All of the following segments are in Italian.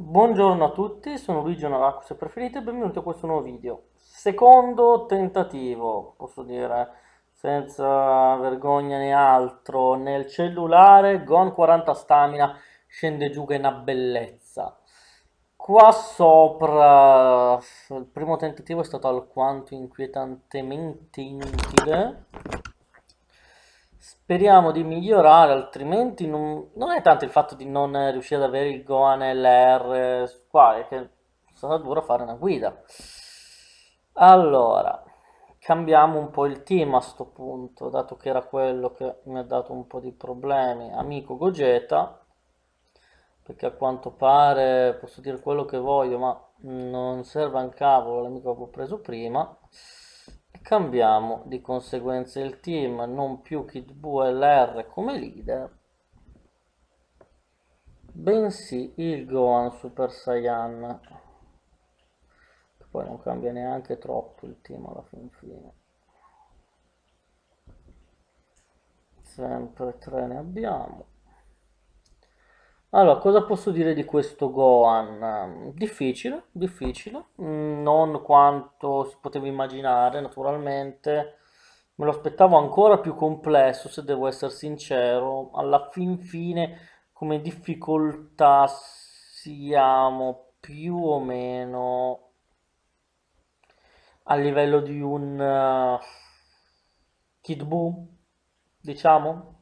Buongiorno a tutti, sono Luigi Onoraco se preferite e benvenuti a questo nuovo video. Secondo tentativo, posso dire, senza vergogna né altro, nel cellulare, Gon 40 stamina, scende giù che è una bellezza. Qua sopra, il primo tentativo è stato alquanto inquietantemente inutile. Speriamo di migliorare, altrimenti non, non è tanto il fatto di non riuscire ad avere il Gohan LR qua, è che sarà duro fare una guida. Allora, cambiamo un po' il team a sto punto, dato che era quello che mi ha dato un po' di problemi. Amico Gogeta, perché a quanto pare posso dire quello che voglio, ma non serve un cavolo l'amico che ho preso prima. Cambiamo di conseguenza il team, non più Kid Buu LR come leader, bensì il Gohan Super Saiyan. Poi non cambia neanche troppo il team alla fin fine. Sempre tre ne abbiamo. Allora, cosa posso dire di questo Gohan? Difficile, difficile, mm, non quanto si poteva immaginare, naturalmente. Me lo aspettavo ancora più complesso, se devo essere sincero. Alla fin fine, come difficoltà, siamo più o meno a livello di un uh, Kid Buu, diciamo.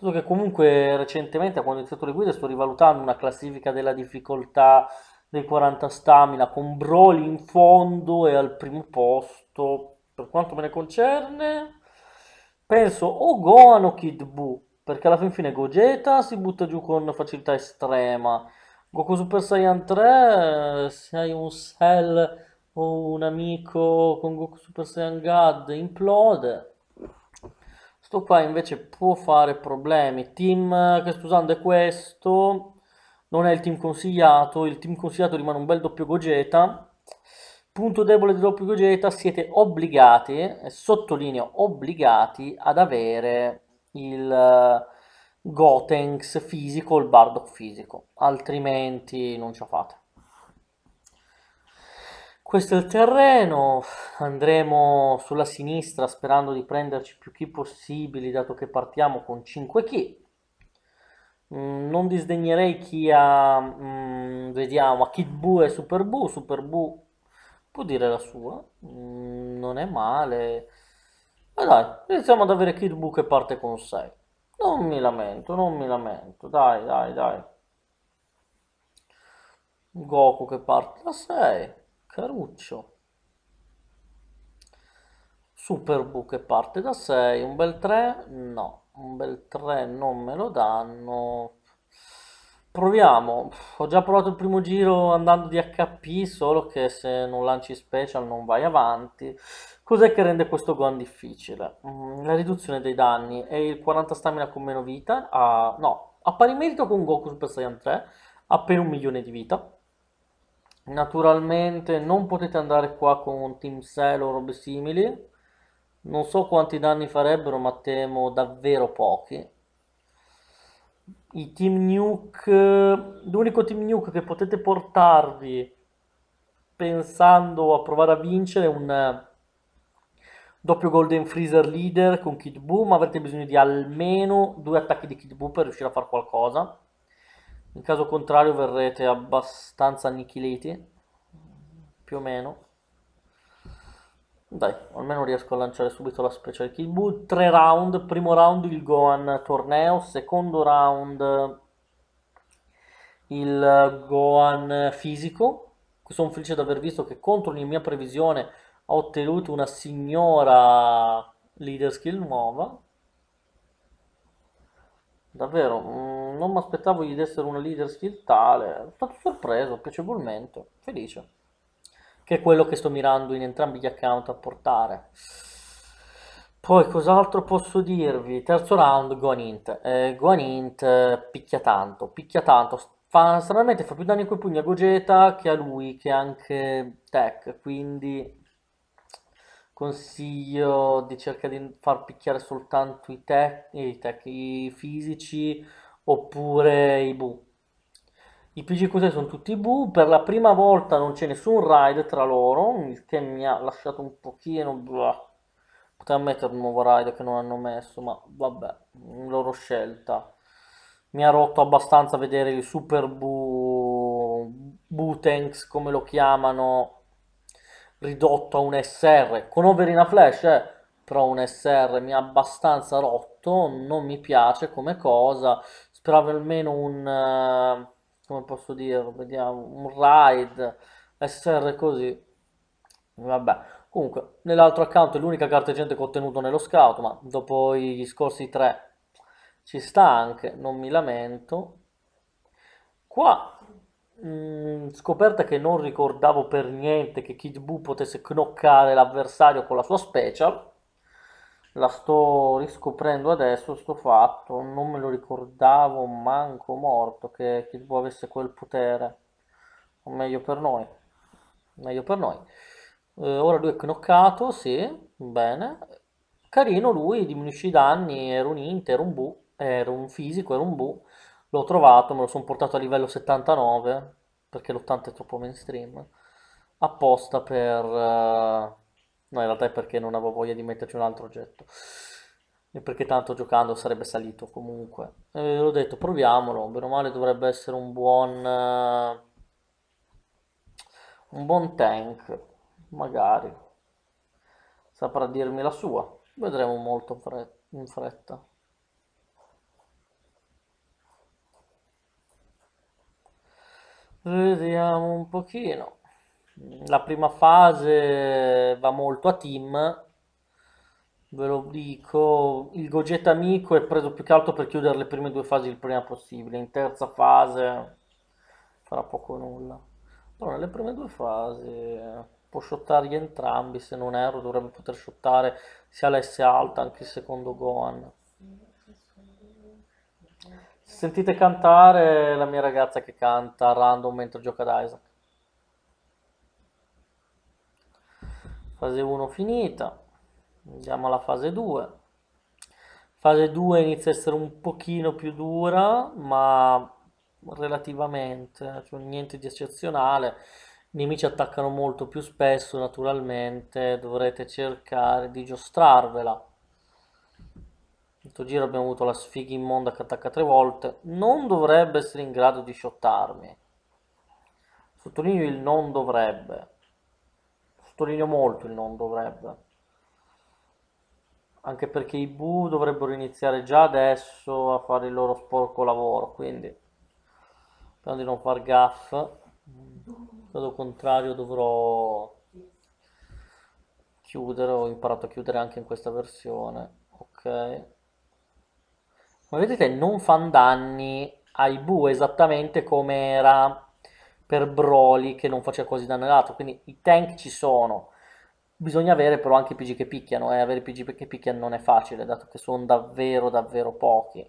Dato che comunque recentemente quando ho iniziato le guide sto rivalutando una classifica della difficoltà dei 40 stamina con Broly in fondo e al primo posto. Per quanto me ne concerne, penso o Gohan o Kid Buu, perché alla fin fine Gogeta si butta giù con facilità estrema. Goku Super Saiyan 3, se hai un Cell o un amico con Goku Super Saiyan God, implode. Sto qua invece può fare problemi. Team che sto usando è questo. Non è il team consigliato. Il team consigliato rimane un bel doppio Gogeta. Punto debole del doppio Gogeta. Siete obbligati, sottolineo obbligati, ad avere il uh, Gotenks fisico, il Bardock fisico. Altrimenti non ce la fate. Questo è il terreno, andremo sulla sinistra sperando di prenderci più chi possibili dato che partiamo con 5 chi. Mm, non disdegnerei chi ha, mm, vediamo, a Kid Buu e Super Buu, Super Buu può dire la sua, mm, non è male. Ma dai, iniziamo ad avere Kid Buu che parte con 6. Non mi lamento, non mi lamento, dai, dai, dai. Goku che parte da 6. Caruccio. Superbu che parte da 6, un bel 3? No, un bel 3 non me lo danno. Proviamo, ho già provato il primo giro andando di HP, solo che se non lanci special non vai avanti. Cos'è che rende questo gun difficile? Mm, la riduzione dei danni e il 40 stamina con meno vita, a, no, a pari merito con Goku Super Saiyan 3, appena un milione di vita Naturalmente non potete andare qua con Team Cell o robe simili. Non so quanti danni farebbero, ma temo davvero pochi. I Team Nuke, l'unico Team Nuke che potete portarvi pensando a provare a vincere è un doppio Golden Freezer Leader con Kid ma avrete bisogno di almeno due attacchi di Kid Buu per riuscire a fare qualcosa. In caso contrario verrete abbastanza annichiliti, più o meno. Dai, almeno riesco a lanciare subito la special kill bull. Tre round, primo round il Gohan torneo, secondo round il Gohan fisico. Sono felice di aver visto che contro la mia previsione ha ottenuto una signora leader skill nuova. Davvero, mm, non mi aspettavo di essere una leader skill tale, sono stato sorpreso, piacevolmente, felice. Che è quello che sto mirando in entrambi gli account a portare. Poi cos'altro posso dirvi? Terzo round, Guanint. Eh, Guanint eh, picchia tanto, picchia tanto. Fa, stranamente fa più danni a quei pugni a Gogeta che a lui, che anche Tech, quindi consiglio di cercare di far picchiare soltanto i tech, i, tech, i fisici oppure i bu. I PGQ6 sono tutti bu, per la prima volta non c'è nessun raid tra loro, il che mi ha lasciato un pochino... Blah. Potevano mettere un nuovo raid che non hanno messo, ma vabbè, loro scelta. Mi ha rotto abbastanza vedere il Super Bu... Butanks, come lo chiamano, ridotto a un SR, con Overina Flash, eh, però un SR mi ha abbastanza rotto, non mi piace come cosa, speravo almeno un... eh, come posso dire, vediamo, un ride, SR così, vabbè. Comunque, nell'altro account è l'unica carta gente che ho ottenuto nello scout, ma dopo gli scorsi tre ci sta anche, non mi lamento. Qua, mh, scoperta che non ricordavo per niente che Kid Buu potesse knockare l'avversario con la sua special. La sto riscoprendo adesso, sto fatto, non me lo ricordavo manco morto che Kid Buu avesse quel potere. O meglio per noi, meglio per noi. Eh, ora lui è knoccato, sì, bene. Carino lui, diminuisce i danni, era un int, era un bu, era un fisico, era un bu. L'ho trovato, me lo sono portato a livello 79, perché l'80 è troppo mainstream. Apposta per... eh, No, in realtà è perché non avevo voglia di metterci un altro oggetto. E perché tanto giocando sarebbe salito comunque. E l'ho detto, proviamolo. Bene male dovrebbe essere un buon... eh, un buon tank. Magari. Saprà dirmi la sua. Vedremo molto in fretta. Vediamo un pochino. La prima fase va molto a team, ve lo dico. Il Gogeta amico è preso più che altro per chiudere le prime due fasi il prima possibile. In terza fase farà poco o nulla. Però nelle prime due fasi può shottargli entrambi, se non erro dovrebbe poter shottare sia l'S alta anche il secondo Gohan. Sentite cantare la mia ragazza che canta random mentre gioca ad Isaac. Fase 1 finita. Andiamo alla fase 2. Fase 2 inizia a essere un pochino più dura, ma relativamente, cioè niente di eccezionale. I nemici attaccano molto più spesso, naturalmente, dovrete cercare di giostrarvela. Questo giro abbiamo avuto la sfiga immonda che attacca tre volte. Non dovrebbe essere in grado di shottarmi. Sottolineo il non dovrebbe. Sottolineo molto il non dovrebbe. Anche perché i Bu dovrebbero iniziare già adesso a fare il loro sporco lavoro. Quindi, spero di non far gaff. Caso contrario dovrò chiudere. Ho imparato a chiudere anche in questa versione. Ok. Come vedete non fanno danni ai Bu esattamente come era per Broly che non faceva quasi danno all'altro, quindi i tank ci sono. Bisogna avere però anche PG che picchiano e eh? avere PG che picchiano non è facile, dato che sono davvero davvero pochi.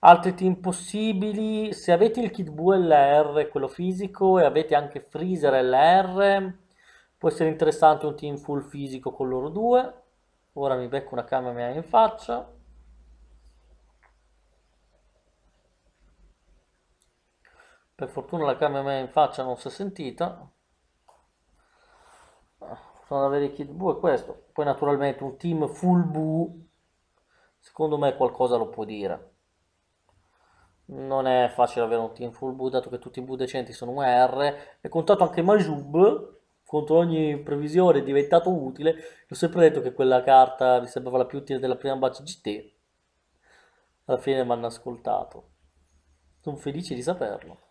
Altri team possibili, se avete il Kid Buu LR, quello fisico, e avete anche Freezer LR, può essere interessante un team full fisico con loro due. Ora mi becco una camera in faccia. Per fortuna la camera in faccia non si è sentita. Sono avere i Kid Buu è questo. Poi naturalmente un team full Buu, secondo me qualcosa lo può dire. Non è facile avere un team full Buu, dato che tutti i Buu decenti sono UR. È contato anche Majub, contro ogni previsione è diventato utile. Ho sempre detto che quella carta mi sembrava la più utile della prima batch GT. Alla fine mi hanno ascoltato. Sono felice di saperlo.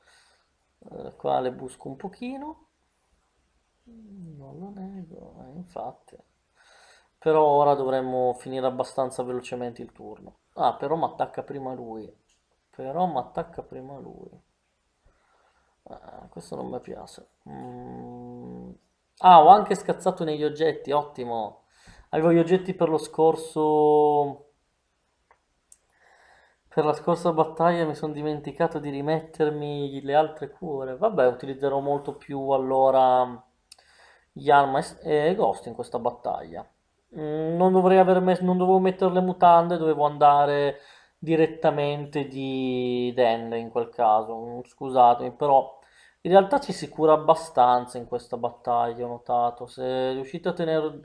Eh, qua le busco un pochino. Non lo nego, eh, infatti. Però ora dovremmo finire abbastanza velocemente il turno. Ah, però mi attacca prima lui. Però mi attacca prima lui. Ah, questo non mi piace. Mm. Ah, ho anche scazzato negli oggetti, ottimo. Avevo gli oggetti per lo scorso... Per la scorsa battaglia mi sono dimenticato di rimettermi le altre cure. Vabbè, utilizzerò molto più allora Yanma e e Ghost in questa battaglia. Mm, non dovrei aver messo, non dovevo mettere le mutande, dovevo andare direttamente di Dende in quel caso. Mm, Scusatemi, però in realtà ci si cura abbastanza in questa battaglia, ho notato. Se riuscite a tenere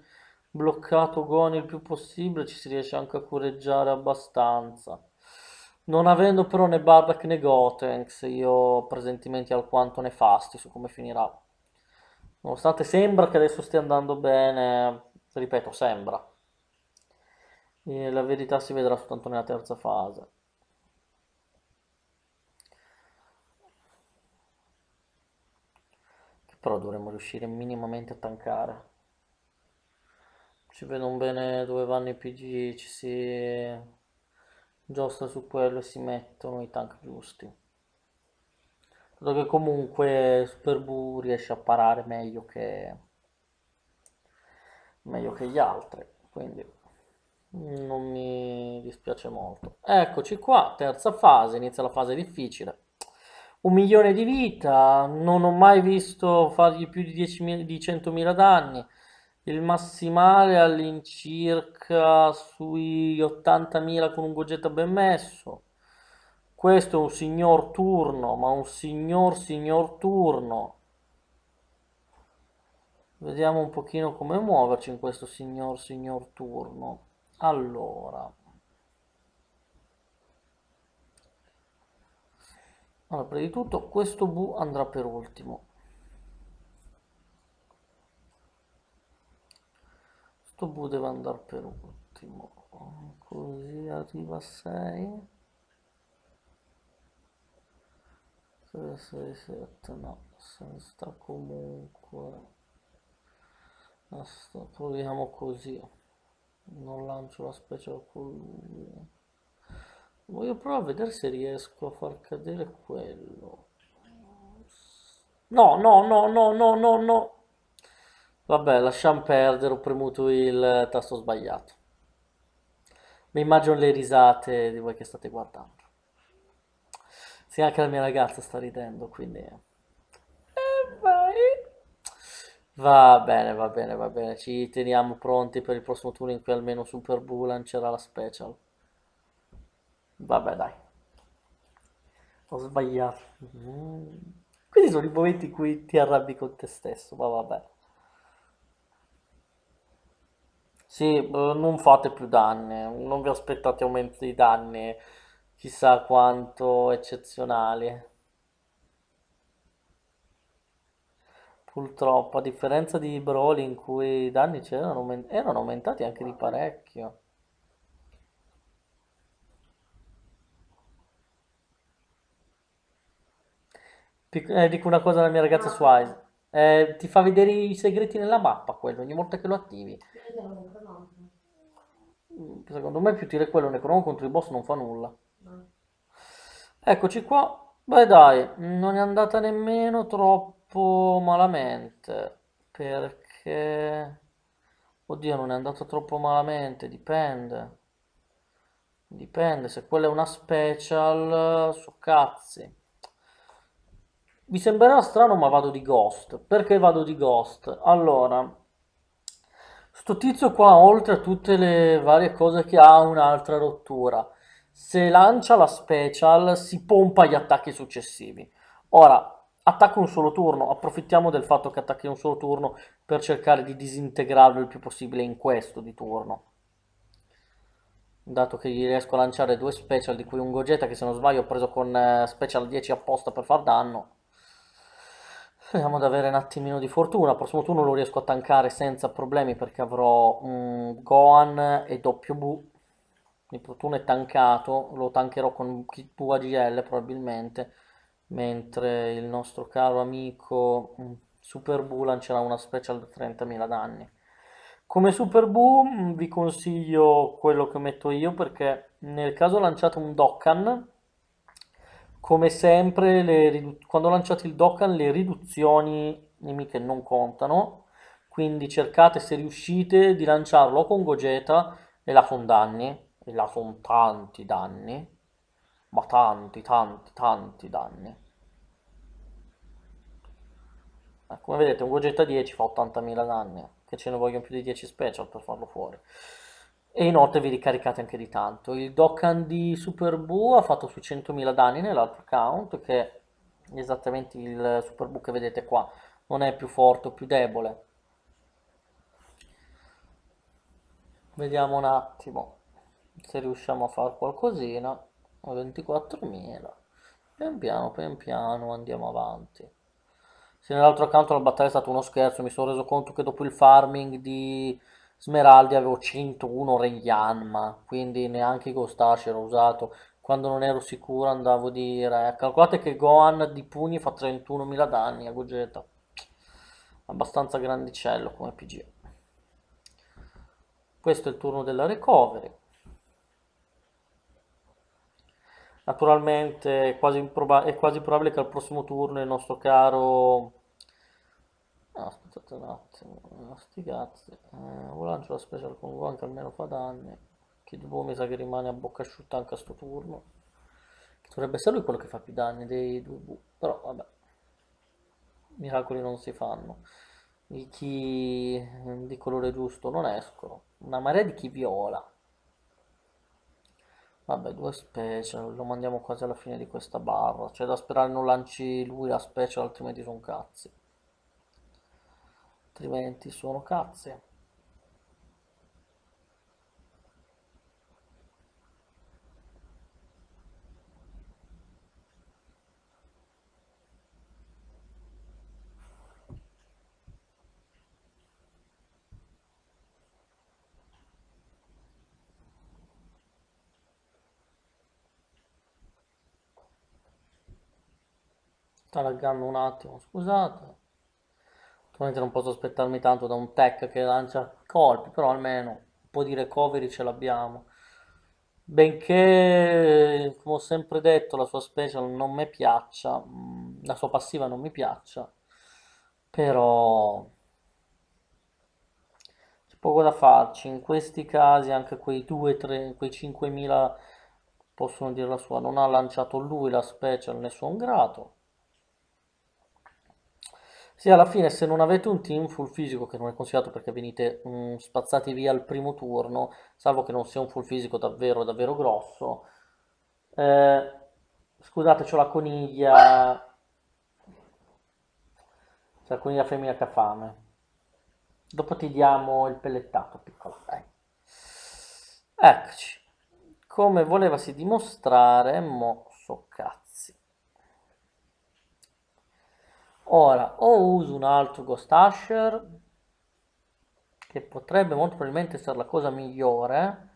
bloccato Gon il più possibile, ci si riesce anche a cureggiare abbastanza. Non avendo però né Bardak né Gotenks, io ho presentimenti alquanto nefasti su come finirà. Nonostante sembra che adesso stia andando bene, ripeto, sembra. E la verità si vedrà soltanto nella terza fase. Però dovremmo riuscire minimamente a tankare. Ci vedono bene dove vanno i PG, ci si giostra su quello e si mettono i tank giusti. Dato che comunque Super Buu riesce a parare meglio che, meglio che gli altri, quindi non mi dispiace molto. Eccoci qua, terza fase, inizia la fase difficile. Un milione di vita, non ho mai visto fargli più di, 10.000 di 100.000 danni. Il massimale all'incirca sui 80.000 con un Gogeta ben messo. Questo è un signor turno, ma un signor signor turno. Vediamo un pochino come muoverci in questo signor signor turno. Allora, allora, prima di tutto questo Bu andrà per ultimo. Questo deve andare per ultimo. Così arriva a 6. 6, 6, 7, no, se ne sta comunque. Basta, proviamo così. Non lancio la special con. Voglio provare a vedere se riesco a far cadere quello. No, no, no, no, no, no, no. Vabbè, lasciamo perdere, ho premuto il tasto sbagliato. Mi immagino le risate di voi che state guardando. Sì, anche la mia ragazza sta ridendo, quindi... Eh, vai. Va bene, va bene, va bene. Ci teniamo pronti per il prossimo turno in cui almeno Super Buu lancerà la special. Vabbè, dai. Ho sbagliato. Mm. Questi sono i momenti in cui ti arrabbi con te stesso, ma vabbè. Sì, eh, non fate più danni, non vi aspettate aumenti di danni chissà quanto eccezionali. Purtroppo, a differenza di Broly in cui i danni c'erano, erano aumentati anche di parecchio. Eh, dico una cosa alla mia ragazza su Ice. Eh, ti fa vedere i segreti nella mappa quello, ogni volta che lo attivi. Mm, Secondo me più tira quello Necron contro i boss non fa nulla. Eccoci qua. Beh dai, non è andata nemmeno troppo malamente. Perché... Oddio, non è andata troppo malamente, dipende. Dipende, se quella è una special, su cazzi. Vi sembrerà strano, ma vado di Ghost. Perché vado di Ghost? Allora, sto tizio qua, oltre a tutte le varie cose che ha, un'altra rottura. Se lancia la special, si pompa gli attacchi successivi. Ora, attacca un solo turno, approfittiamo del fatto che attacchi un solo turno per cercare di disintegrarlo il più possibile in questo di turno. Dato che gli riesco a lanciare due special, di cui un Gogeta che se non sbaglio ho preso con eh, special 10 apposta per far danno. Speriamo di avere un attimino di fortuna. Al prossimo turno lo riesco a tankare senza problemi perché avrò un Gohan e doppio Bu. Il turno è tankato, lo tankerò con Bu AGL probabilmente. Mentre il nostro caro amico mm, Super Bu lancerà una special da 30.000 danni. Come Super Bu mm, vi consiglio quello che metto io perché nel caso lanciate un Dokkan, come sempre le quando lanciate il Dokkan le riduzioni nemiche non contano, quindi cercate se riuscite di lanciarlo con Gogeta e là sono danni, e là sono tanti danni, ma tanti, tanti, tanti danni. Eh, come vedete un Gogeta 10 fa 80.000 danni, che ce ne vogliono più di 10 special per farlo fuori. E inoltre vi ricaricate anche di tanto. Il Dokkan di Super Buu ha fatto sui 100.000 danni nell'altro account, che è esattamente il Super Buu che vedete qua, non è più forte o più debole. Vediamo un attimo se riusciamo a fare qualcosina. 24.000. Pian piano, pian piano andiamo avanti. Se nell'altro accanto la battaglia è stato uno scherzo, mi sono reso conto che dopo il farming di Smeraldi avevo 101 Reyanma, quindi neanche i Ghost Asher ho usato. Quando non ero sicuro andavo di re. Calcolate che Gohan di pugni fa 31.000 danni a Gogeta. Abbastanza grandicello come PG. Questo è il turno della recovery. Naturalmente è quasi, è quasi probabile che al prossimo turno il nostro caro... No, aspettate un attimo, no, sti cazzi. Eh, lancio la special con che almeno fa danni. Kid Buu mi sa che rimane a bocca asciutta anche a sto turno. Che dovrebbe essere lui quello che fa più danni dei due Buu. Però vabbè. Miracoli non si fanno. I chi di colore giusto non escono. Una marea di chi viola. Vabbè, due special, lo mandiamo quasi alla fine di questa barra. C'è da sperare non lanci lui la special, altrimenti sono cazzi. Altrimenti sono cazzi. Sta un attimo, scusate. Naturalmente non posso aspettarmi tanto da un tech che lancia colpi, però almeno un po' di recovery ce l'abbiamo. Benché, come ho sempre detto, la sua special non mi piaccia, mm, la sua passiva non mi piaccia, però c'è poco da farci. In questi casi anche quei 2-3, quei 5.000 possono dire la sua. Non ha lanciato lui la special, nessun grato. Sì, alla fine se non avete un team full fisico, che non è consigliato perché venite mm, spazzati via al primo turno, salvo che non sia un full fisico davvero, davvero grosso. Eh, scusate, c'ho la coniglia. C'è la coniglia femmina che ha fame. Dopo ti diamo il pellettato, piccolo. Dai. Eccoci. Come volevasi dimostrare, mo so cazzi. Ora, o uso un altro Ghost Usher, che potrebbe molto probabilmente essere la cosa migliore,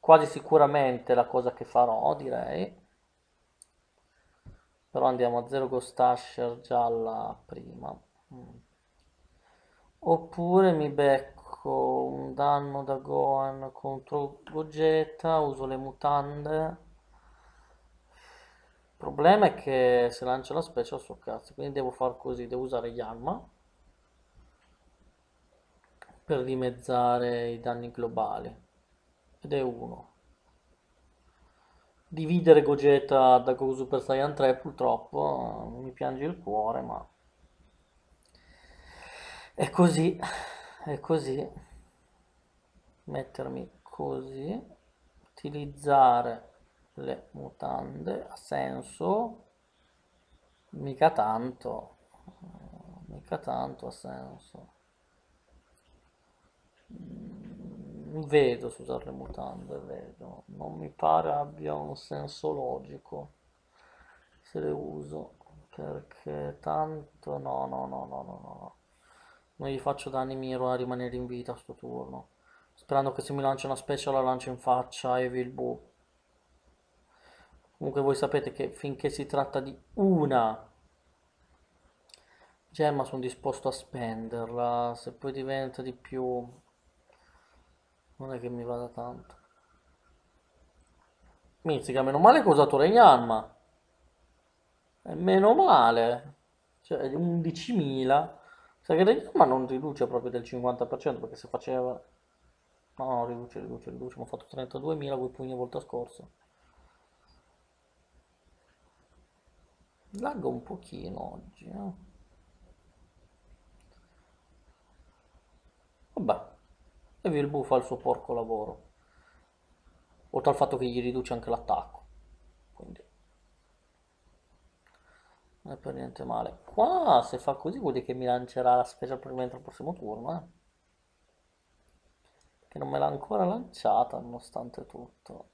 quasi sicuramente la cosa che farò, direi. Però andiamo a 0 Ghost Usher già alla prima. Mm. Oppure mi becco un danno da Gohan contro Gogeta, uso le mutande. Il problema è che se lancia la special sto cazzo, quindi devo far così, devo usare Yanma per dimezzare i danni globali. Ed è uno. Dividere Gogeta da Goku Super Saiyan 3 purtroppo mi piange il cuore, ma è così, è così. Mettermi così, utilizzare le mutande ha senso? Mica tanto mica tanto ha senso. Mm, vedo su usare le mutande vedo. Non mi pare abbia un senso logico se le uso perché tanto no no no no no no non gli faccio danni miro a rimanere in vita a sto turno. Sperando che se mi lancia una special la lancio in faccia Evil Boo Comunque voi sapete che finché si tratta di una gemma sono disposto a spenderla, se poi diventa di più non è che mi vada tanto. Mizzica, meno male che ho usato Regnanma. E meno male. Cioè, 11.000. Sa che Regnanma non riduce proprio del 50%, perché se faceva... No, riduce, riduce, riduce. Mi ho fatto 32.000 con i pugni volta scorsa. Lagga un pochino oggi, eh? Vabbè, E Vilbu fa il suo porco lavoro. Oltre al fatto che gli riduce anche l'attacco. Quindi non è per niente male. Qua se fa così vuol dire che mi lancerà la special probabilmente al prossimo turno, eh. Che non me l'ha ancora lanciata nonostante tutto.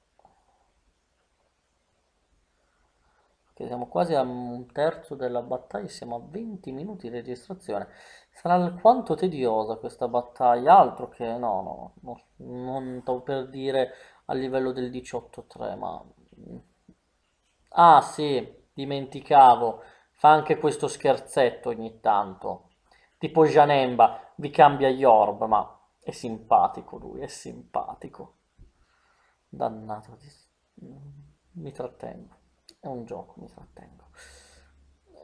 Che siamo quasi a un terzo della battaglia, siamo a 20 minuti di registrazione. Sarà alquanto tediosa questa battaglia, altro che no, no, no non stavo per dire a livello del 18-3, ma... Ah sì, dimenticavo, fa anche questo scherzetto ogni tanto, tipo Janemba, vi cambia gli orb, ma è simpatico lui, è simpatico. Dannato, mi trattengo, è un gioco, mi trattengo.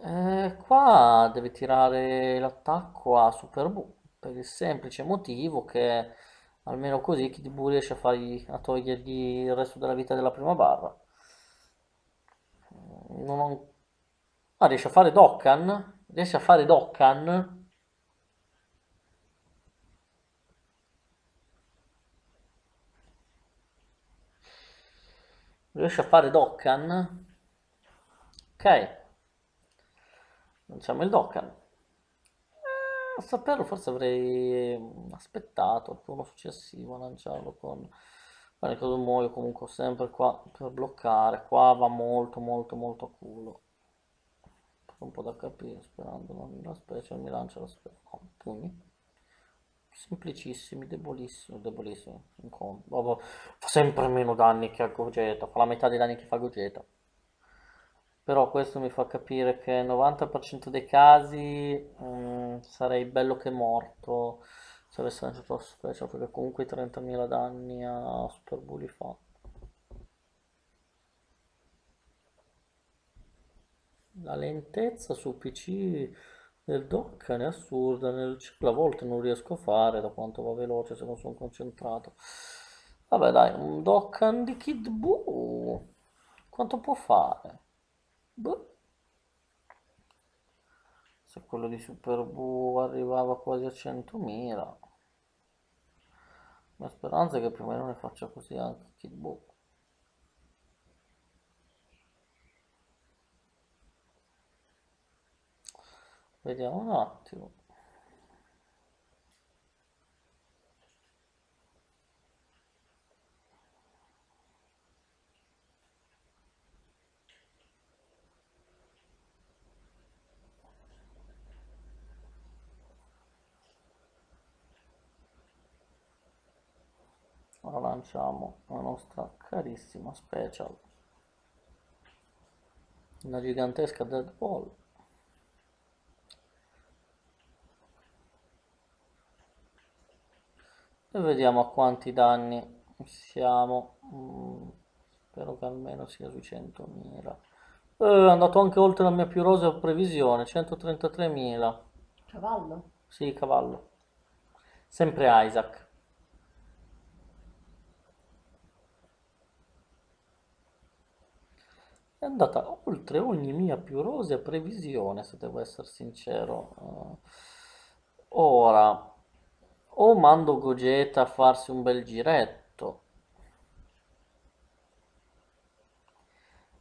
Eh, qua deve tirare l'attacco a Super Buu, per il semplice motivo che almeno così Kid Buu riesce a, fargli, a togliergli il resto della vita della prima barra. Non ho... Ah, riesce a fare Dokkan? Riesce a fare Dokkan? Riesce a fare Dokkan? Ok. Lanciamo il Dokkan. Eh, a saperlo forse avrei aspettato il turno successivo a lanciarlo con... Bene, cosa muoio comunque sempre qua per bloccare. Qua va molto molto molto a culo. Un po' da capire, sperando non la specie, mi lancia la specie. No, pugni. Semplicissimi, debolissimi, debolissimi. Fa sempre meno danni che a Gogeta, fa la metà dei danni che fa Gogeta però questo mi fa capire che nel 90% dei casi um, sarei bello che morto se avessi lanciato la special perché comunque i 30.000 danni a Super Bully fa la lentezza su PC del Dokkan è assurda nel ciclo a volte non riesco a fare da quanto va veloce se non sono concentrato vabbè dai un Dokkan di Kid Buu quanto può fare? Boh. Se quello di Super Buu arrivava quasi a 100.000. La speranza è che più o meno ne faccia così anche Kid Buu. Vediamo un attimo. Ora lanciamo la nostra carissima special. Una gigantesca dead ball e vediamo a quanti danni siamo. Mm, spero che almeno sia sui 100.000 eh, è andato anche oltre la mia più rosa previsione 133.000 cavallo? sì cavallo. Sempre Isaac È andata oltre ogni mia più rosea previsione, se devo essere sincero. Eh, ora, o mando Gogeta a farsi un bel giretto,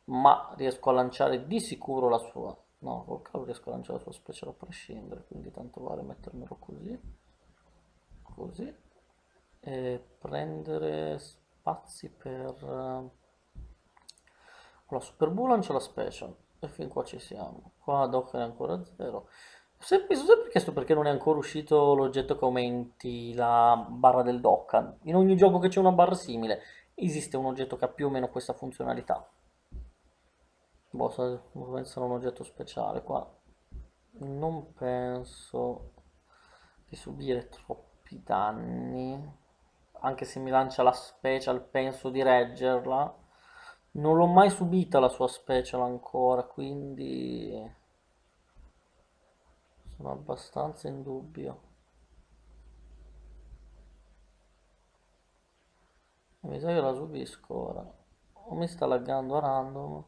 ma riesco a lanciare di sicuro la sua... No, col cavolo riesco a lanciare la sua special a prescindere, quindi tanto vale mettermelo così, così, e prendere spazi per... La Super Bowl lancia la Special e fin qua ci siamo. Qua Doc è ancora zero. Se, mi sono sempre chiesto perché non è ancora uscito l'oggetto che aumenti la barra del Dokkan. In ogni gioco che c'è una barra simile esiste un oggetto che ha più o meno questa funzionalità. Boh, penso a un oggetto speciale qua. Non penso di subire troppi danni. Anche se mi lancia la special penso di reggerla non l'ho mai subita la sua special ancora, quindi sono abbastanza in dubbio. Mi sa che la subisco ora. O mi sta laggando a random.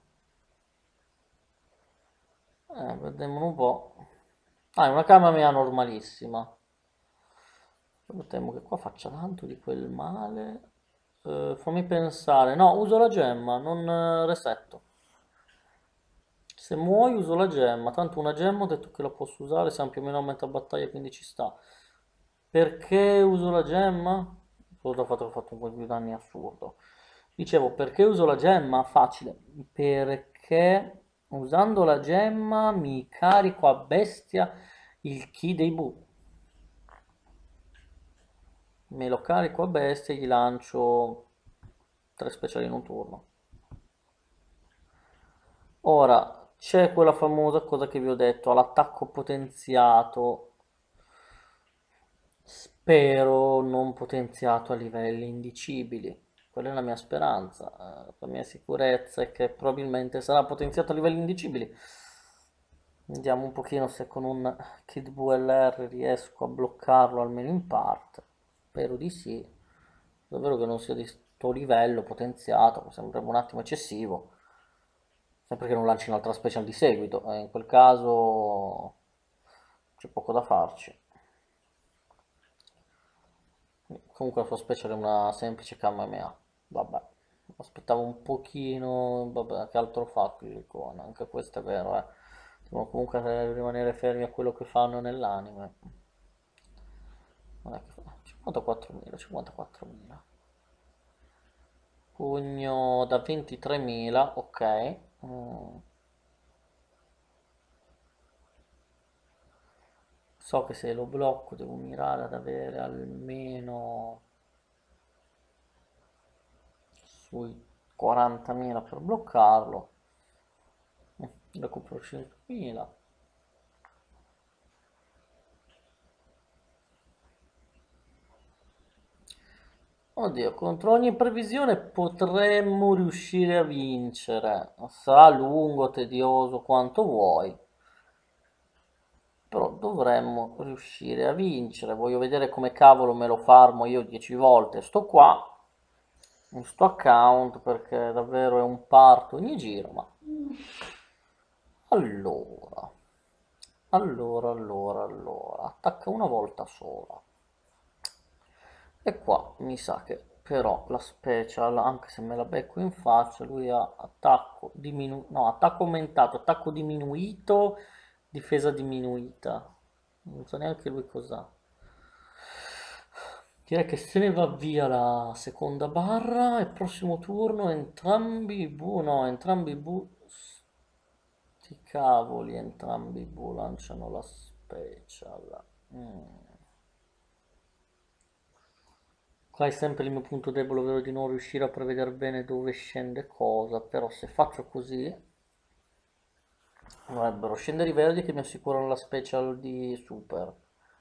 Eh, vediamo un po'. Ah, è una camera mia normalissima. Temo che qua faccia tanto di quel male. Eh, fammi pensare. No, uso la gemma, non eh, resetto. Se muoio uso la gemma, tanto una gemma ho detto che la posso usare, siamo più o meno a metà battaglia, quindi ci sta. Perché uso la gemma? Cosa ho fatto? Ho fatto un po' più danni assurdo. Dicevo, perché uso la gemma? Facile. Perché usando la gemma mi carico a bestia il chi dei bu. Me lo carico a bestia e gli lancio tre speciali in un turno. Ora, c'è quella famosa cosa che vi ho detto, all'attacco potenziato, spero non potenziato a livelli indicibili. Quella è la mia speranza, eh, la mia sicurezza è che probabilmente sarà potenziato a livelli indicibili. Vediamo un pochino se con un Kid VLR riesco a bloccarlo almeno in parte. Spero di sì. Davvero che non sia di sto livello potenziato, mi sembrerebbe un attimo eccessivo. Sempre che non lanci un'altra special di seguito, e in quel caso c'è poco da farci. Comunque la sua special è una semplice KMA. Vabbè, aspettavo un pochino, vabbè, che altro fa qui con anche questo è vero, eh. Devono comunque rimanere fermi a quello che fanno nell'anime. Non è che fa 54.000, 54.000. Pugno da 23.000, ok. Mm. So che se lo blocco devo mirare ad avere almeno sui 40.000 per bloccarlo. Mm, recupero 5.000. Oddio, contro ogni previsione potremmo riuscire a vincere. Sarà lungo, tedioso quanto vuoi. Però dovremmo riuscire a vincere. Voglio vedere come cavolo me lo farmo io 10 volte. Sto qua, in sto account, perché davvero è un parto ogni giro. Ma... Allora, allora, allora, allora. Attacca una volta sola. E qua mi sa che però la special, anche se me la becco in faccia, lui ha attacco diminuito, no, attacco aumentato, attacco diminuito, difesa diminuita. Non so neanche lui cos'ha. Direi che se ne va via la seconda barra e prossimo turno entrambi bu, no, entrambi bu, sti cavoli, entrambi bu lanciano la special. Mm. Qua è sempre il mio punto debole, ovvero di non riuscire a prevedere bene dove scende cosa, però se faccio così dovrebbero scendere i verdi che mi assicurano la special di super.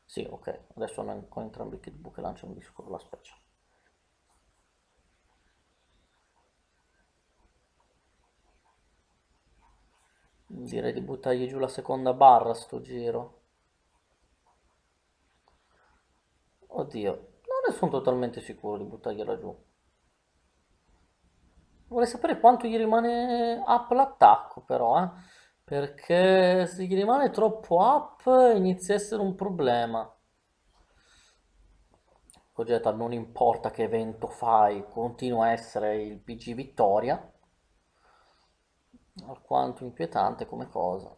Sì, ok, adesso ho entrambi i kitbook che lanciano di sicuro la special. Direi di buttargli giù la seconda barra sto giro. Oddio, non sono totalmente sicuro di buttargliela giù. Vorrei sapere quanto gli rimane up l'attacco però, eh? Perché se gli rimane troppo up inizia a essere un problema. Cogeta non importa che evento fai, continua a essere il PG vittoria. Alquanto inquietante come cosa. A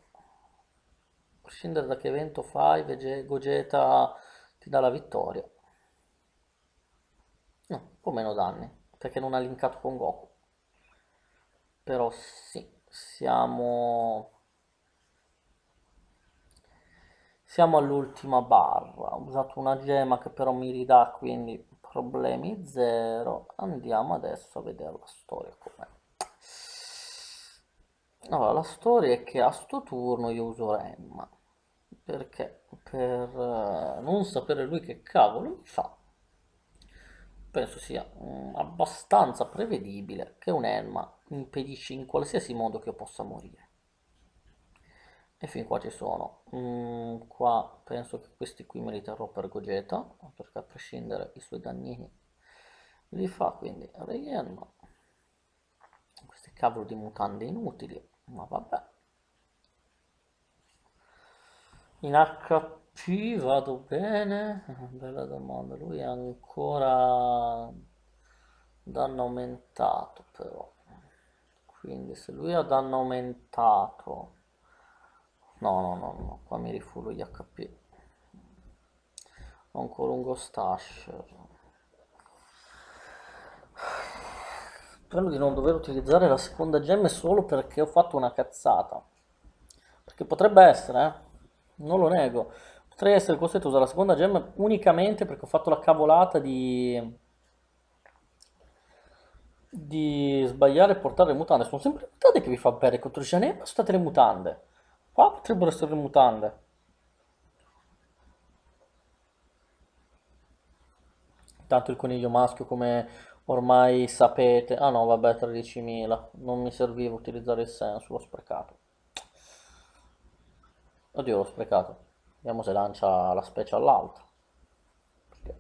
prescindere da che evento fai, Gogeta ti dà la vittoria. No, un po' meno danni, perché non ha linkato con Goku. Però sì, siamo... Siamo all'ultima barra. Ho usato una gemma che però mi ridà, quindi problemi zero. Andiamo adesso a vedere la storia com'è. Allora, la storia è che a sto turno io uso Remma. Perché? Per uh, non sapere lui che cavolo mi fa penso sia um, abbastanza prevedibile che un Enma impedisce in qualsiasi modo che io possa morire. E fin qua ci sono. Mm, qua penso che questi qui me li terrò per Gogeta, perché a prescindere i suoi dannini li fa, quindi Enma. Questi cavolo di mutande inutili, ma vabbè. In HP P vado bene? Bella domanda, lui è ancora danno aumentato però. Quindi se lui ha danno aumentato... No, no, no, no, qua mi rifullo gli HP. Ho ancora un Ghost Asher. Spero di non dover utilizzare la seconda gemme solo perché ho fatto una cazzata. Perché potrebbe essere, eh? Non lo nego. Potrei essere costretto a usare la seconda gemma unicamente perché ho fatto la cavolata di... di sbagliare e portare le mutande. Sono sempre le mutande che vi fa bene contro Janet, sono state le mutande. Qua potrebbero essere le mutande. Tanto il coniglio maschio come ormai sapete... Ah no, vabbè, 13.000. Non mi serviva utilizzare il senso, l'ho sprecato. Oddio, l'ho sprecato. Vediamo se lancia la specie all'altro. Perché?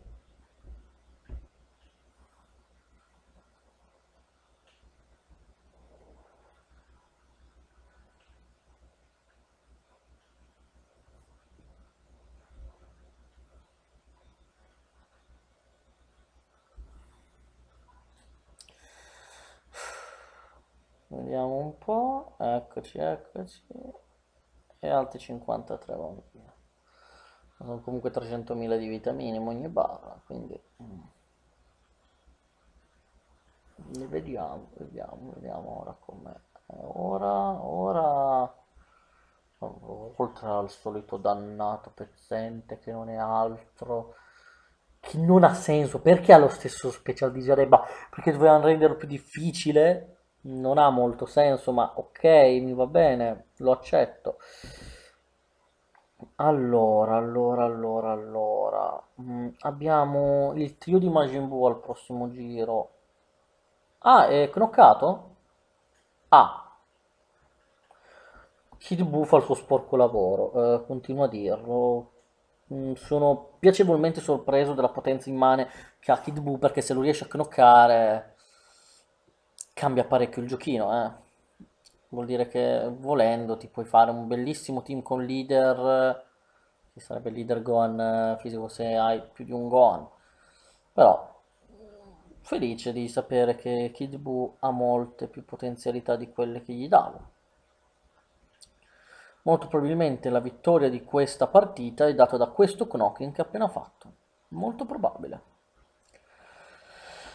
Vediamo un po'. Eccoci, eccoci. E altri 53 vanno via. Sono comunque 300.000 di vita minimo ogni barra, quindi... mm. Vediamo, vediamo, vediamo ora com'è. Ora, ora... Oltre al solito dannato pezzente che non è altro, che non ha senso, perché ha lo stesso special di Jareba? Perché dovevano renderlo più difficile? Non ha molto senso, ma ok, mi va bene, lo accetto. Allora, allora, allora, allora. Mm, abbiamo il trio di Majin Buu al prossimo giro. Ah, è knoccato? Ah, Kid Buu fa il suo sporco lavoro, eh, continuo a dirlo. Mm, sono piacevolmente sorpreso della potenza immane che ha Kid Buu perché se lo riesce a knockare cambia parecchio il giochino, eh. Vuol dire che volendo ti puoi fare un bellissimo team con leader, eh, che sarebbe leader Gohan eh, fisico se hai più di un Gohan. Però felice di sapere che Kid Buu ha molte più potenzialità di quelle che gli davo. Molto probabilmente la vittoria di questa partita è data da questo knocking che ha appena fatto. Molto probabile.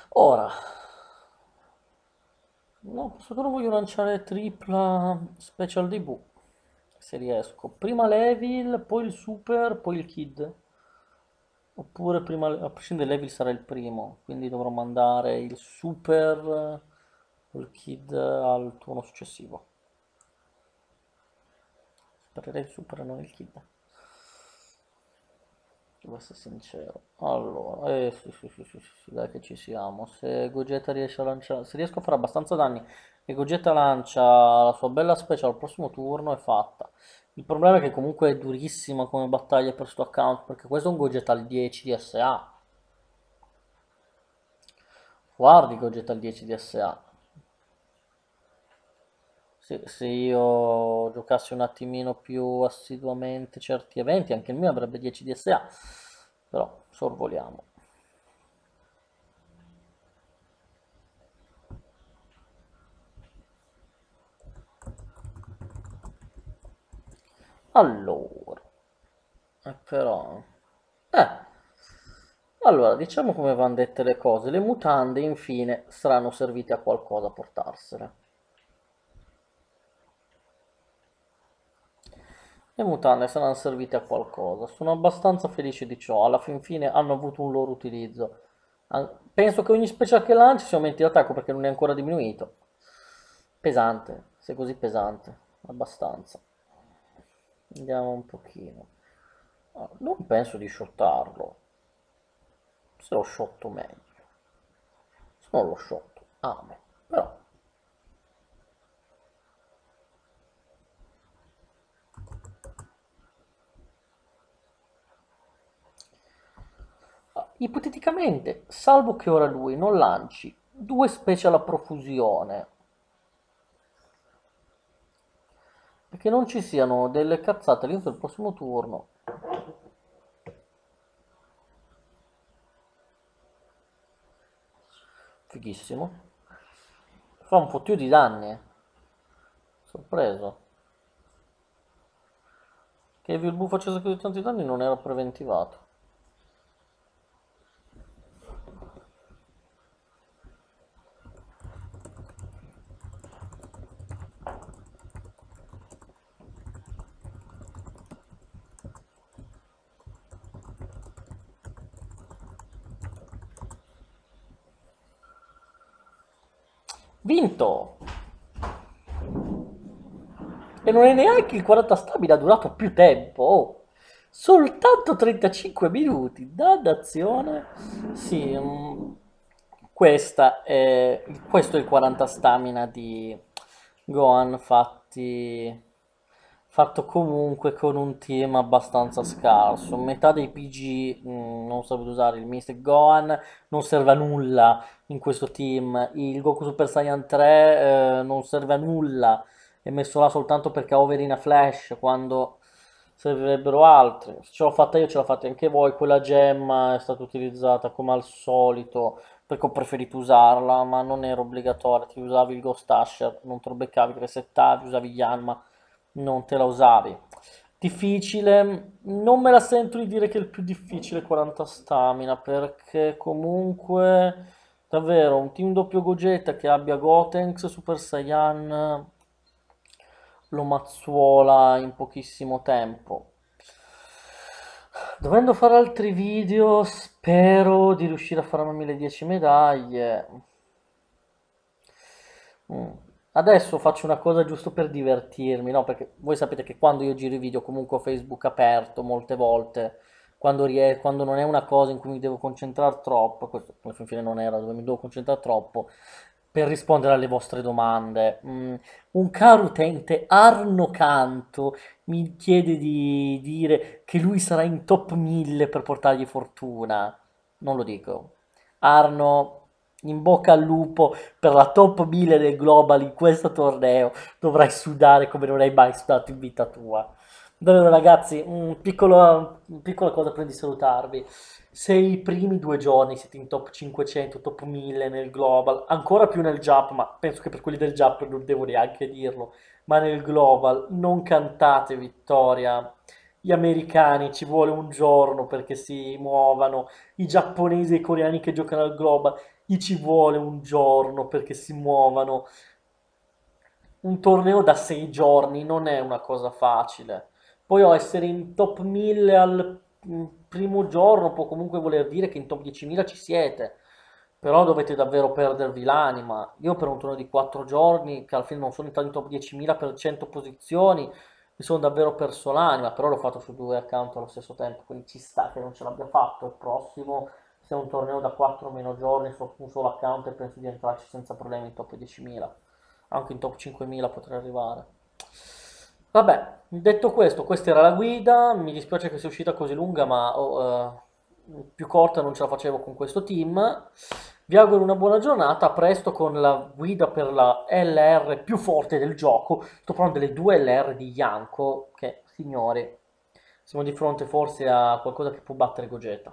Ora, no, turno voglio lanciare tripla special debut, se riesco. Prima l'Evil, poi il Super, poi il Kid. Oppure prima, a prescindere l'Evil sarà il primo, quindi dovrò mandare il Super o il Kid al turno successivo. Spererei il Super e non il Kid. Devo essere sincero. Allora, eh, sì, sì, sì, sì, dai che ci siamo. Se Gogeta riesce a lanciare, se riesco a fare abbastanza danni e Gogeta lancia la sua bella special al prossimo turno è fatta. Il problema è che comunque è durissima come battaglia per sto account perché questo è un Gogeta al 10 di SA. Guardi Gogeta al 10 di SA. Se, se io giocassi un attimino più assiduamente certi eventi, anche il mio avrebbe 10 DSA, però sorvoliamo. Allora, eh, però... Eh, allora, diciamo come vanno dette le cose. Le mutande, infine, saranno servite a qualcosa a portarsele. Le mutande saranno servite a qualcosa. Sono abbastanza felice di ciò. Alla fin fine hanno avuto un loro utilizzo. Penso che ogni special che lanci si aumenti l'attacco perché non è ancora diminuito. Pesante, se così pesante. Abbastanza. Andiamo un pochino. Ah, Non penso di shottarlo. Se lo shotto meglio. Se non lo shotto, ame. Però Ipoteticamente, salvo che ora lui non lanci due specie alla profusione, e che non ci siano delle cazzate all'inizio del prossimo turno. Fighissimo. Fa un fottio di danni. Sorpreso. Che il bufo acceso così tanti danni non era preventivato. Vinto! E non è neanche il 40 stabile, ha durato più tempo. Oh. Soltanto 35 minuti. Dannazione. Sì, um, questa è, questo è il 40 stamina di Gohan fatti, fatto comunque con un team abbastanza scarso. Metà dei PG mh, mm, non sape usare il Mystic Gohan, non serve a nulla in questo team. Il Goku Super Saiyan 3 eh, non serve a nulla è messo là soltanto perché Overina Flash quando servirebbero altri. Ce l'ho fatta io, ce l'ho fatta anche voi. Quella gemma è stata utilizzata come al solito perché ho preferito usarla, ma non era obbligatoria. Ti usavi il Ghost Asher, non te lo beccavi, resettavi, usavi Yanma, non te la usavi. Difficile, non me la sento di dire che è il più difficile 40 stamina perché comunque davvero un team doppio Gogeta che abbia Gotenks, Super Saiyan lo mazzuola in pochissimo tempo. Dovendo fare altri video, spero di riuscire a farmi le 10 medaglie. Mm. Adesso faccio una cosa giusto per divertirmi, no? Perché voi sapete che quando io giro i video comunque ho Facebook aperto molte volte, quando, ries- quando non è una cosa in cui mi devo concentrare troppo, questo alla fine non era dove mi devo concentrare troppo, per rispondere alle vostre domande. Mm, un caro utente, Arno Canto, mi chiede di dire che lui sarà in top 1000 per portargli fortuna. Non lo dico. Arno, in bocca al lupo per la top 1000 del Global in questo torneo. Dovrai sudare come non hai mai sudato in vita tua. Davvero ragazzi, un piccolo, una piccola cosa prima di salutarvi se i primi due giorni siete in top 500, top 1000 nel global, ancora più nel JAP, ma penso che per quelli del JAP non devo neanche dirlo, ma nel global non cantate vittoria. Gli americani ci vuole un giorno perché si muovano, i giapponesi e i coreani che giocano al global, gli ci vuole un giorno perché si muovano. Un torneo da sei giorni non è una cosa facile. Poi ho essere in top 1000 al primo giorno può comunque voler dire che in top 10.000 ci siete, però dovete davvero perdervi l'anima. Io per un turno di 4 giorni, che alla fine non sono entrato in top 10.000 per 100 posizioni, mi sono davvero perso l'anima, però l'ho fatto su due account allo stesso tempo, quindi ci sta che non ce l'abbia fatto. Il prossimo, se è un torneo da 4 meno giorni su un solo account, penso di entrarci senza problemi in top 10.000. Anche in top 5.000 potrei arrivare. Vabbè, detto questo, questa era la guida, mi dispiace che sia uscita così lunga, ma oh, eh, più corta non ce la facevo con questo team. Vi auguro una buona giornata, a presto con la guida per la LR più forte del gioco. Sto parlando delle due LR di Yanko, che, signori, siamo di fronte forse a qualcosa che può battere Gogeta.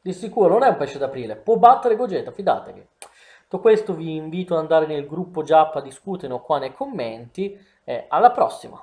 Di sicuro non è un pesce d'aprile, può battere Gogeta, fidatevi. Detto questo vi invito ad andare nel gruppo Giappa, discuteno qua nei commenti e alla prossima!